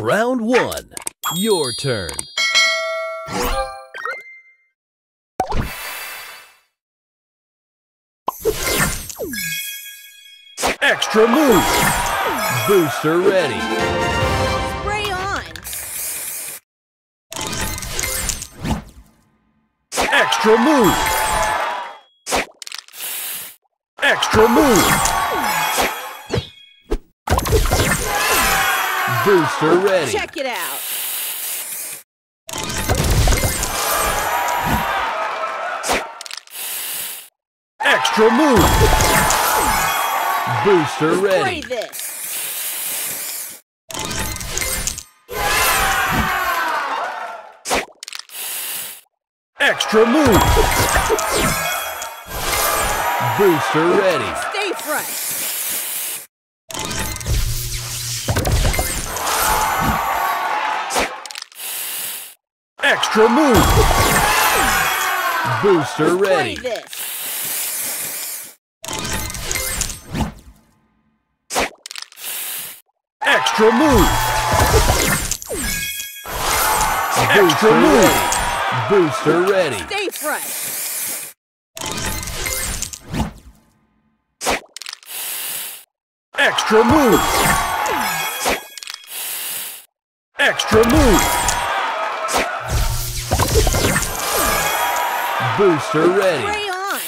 Round one. Your turn. Extra move. Booster ready. Spray on. Extra move. Extra move. Booster ready. Check it out. Extra move. Booster ready. this. Extra move. Booster ready. Stay fresh. Extra move. Booster ready. Extra move. Extra move. Booster ready. Stay fresh. Extra move. Extra move. Booster ready. On.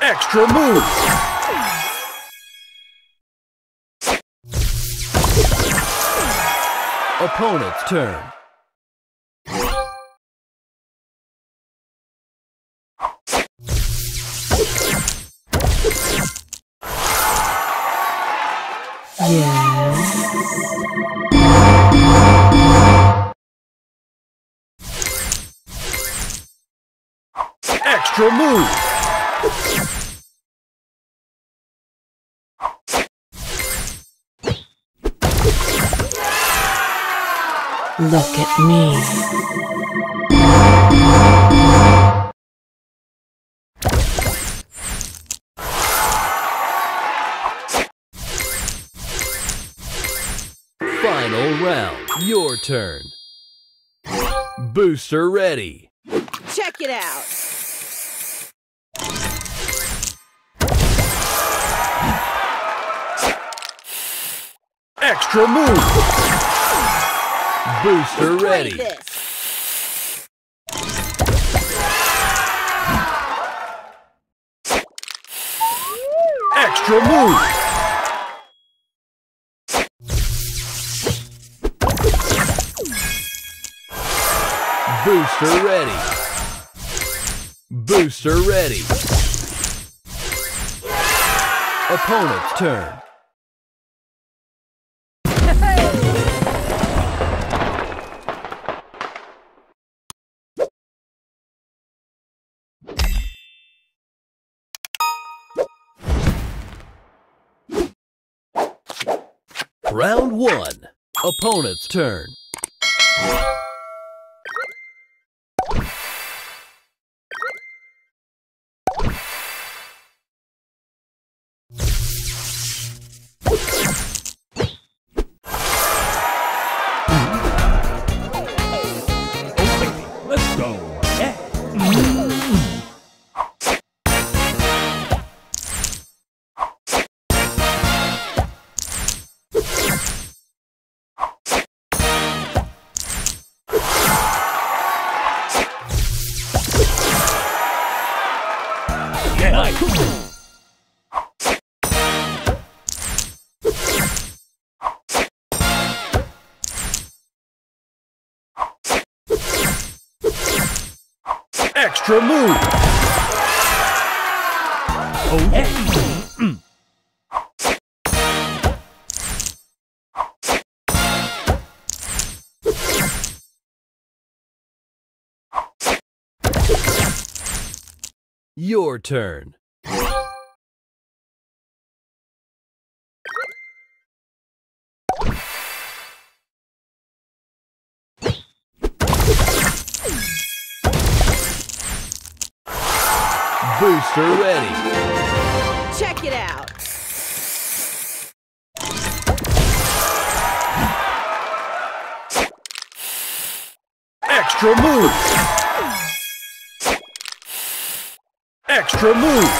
Extra move. Opponent's turn. Extra move. Look at me. Final round. Your turn. Booster ready. Check it out. Extra move. Booster ready. Extra move. Booster ready. Booster ready. Opponent's turn. Round one. Opponent's turn. Extra move. Oh. Your turn. Booster ready. Check it out. Extra move! Extra move!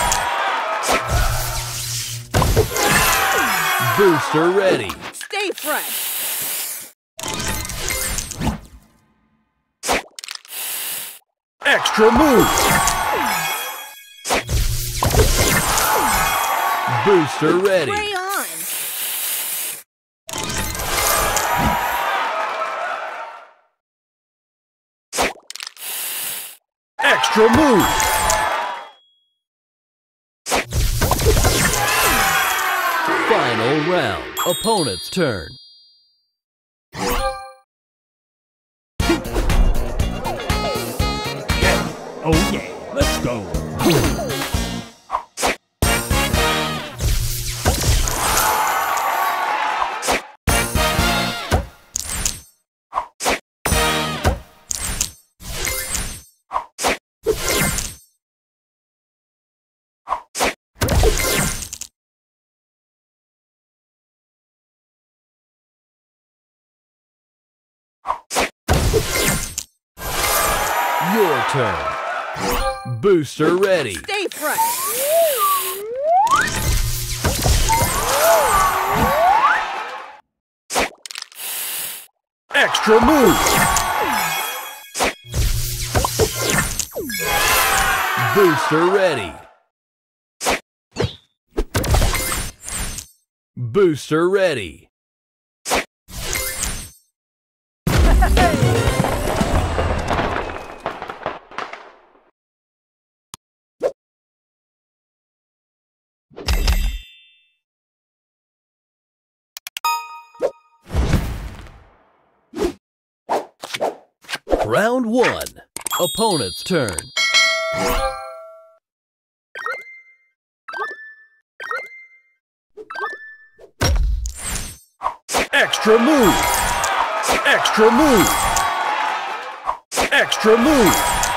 Booster ready. Stay fresh. Extra move! Booster ready. Spray on. Extra move! Final round. Opponent's turn. Yeah. Oh yeah. Let's go. Your turn. Booster ready. Stay fresh. Extra move! Booster ready. Booster ready. Round one. Opponent's turn. Extra move! Extra move! Extra move!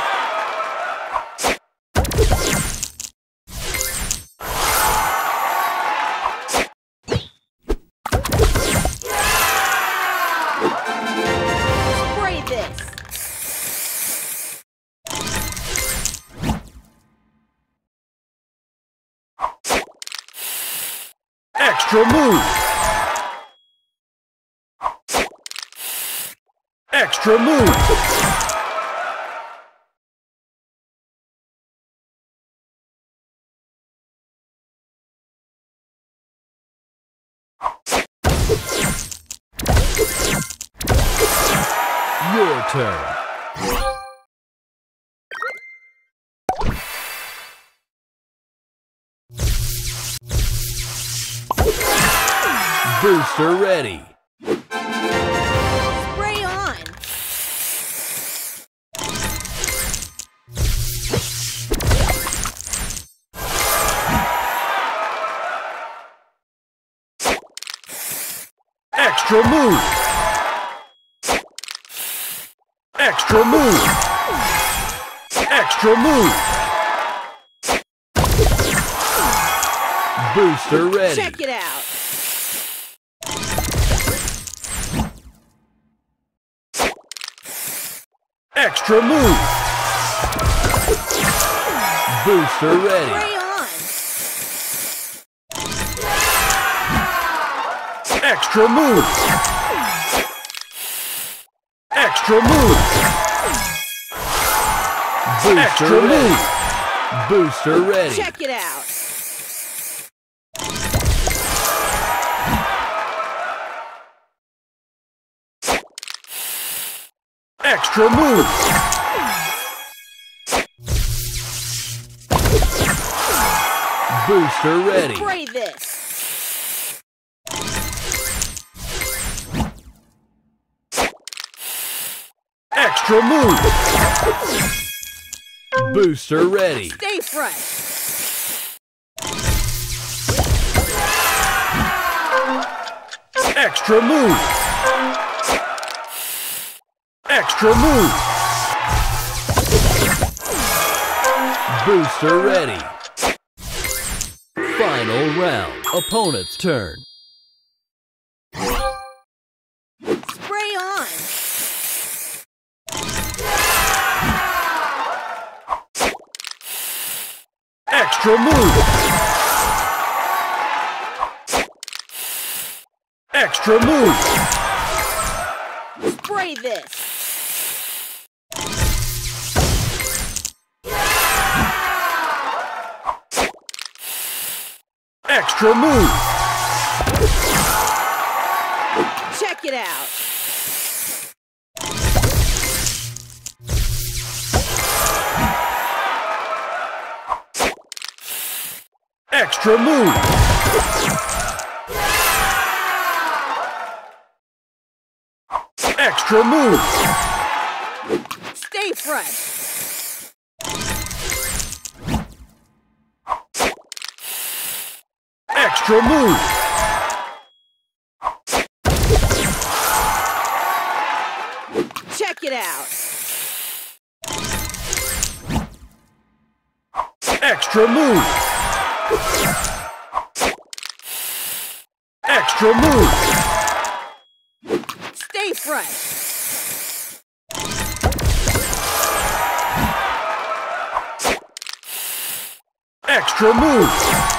Extra move! Extra move! Your turn. Booster ready. Spray on. Extra move. Extra move. Extra move. Booster ready. Check it out. Extra move. Booster ready. Extra move. Extra move. Booster Extra ready. Booster ready. Check it out. Extra move. Booster ready. Spray this. Extra move. Booster ready. Stay fresh. Extra move. Extra move. Booster ready. Final round. Opponent's turn. Spray on. Extra move. Extra move. Spray this. Extra move. Check it out. Extra move. Extra move. Stay fresh. Extra move. Check it out. Extra move. Extra move. Stay fresh. Extra move.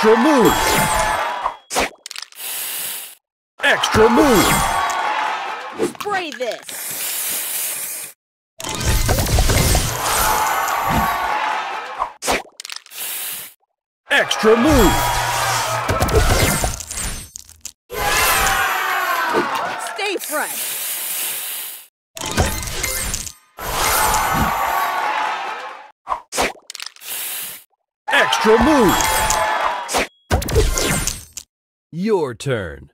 Extra move. Extra move. Spray this. Extra move. Stay fresh. Extra move. Your turn.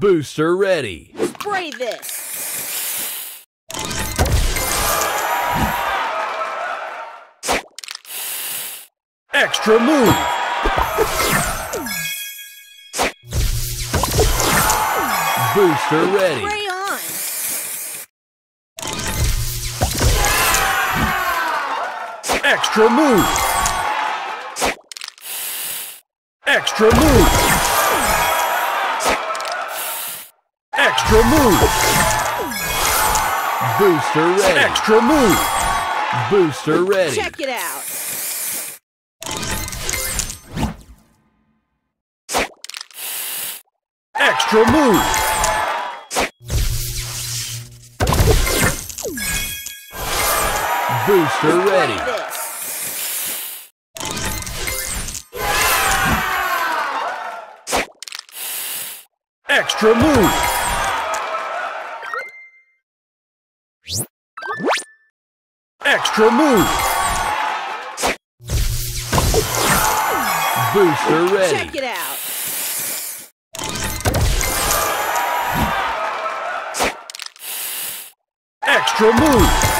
Booster ready. Spray this. Extra move. Booster ready. Spray on. Extra move. Extra move. Extra move. Booster ready. Extra move. Booster ready. Check it out. Extra move. Booster ready. this. Extra move. Extra move. Booster ready. Check it out. Extra move.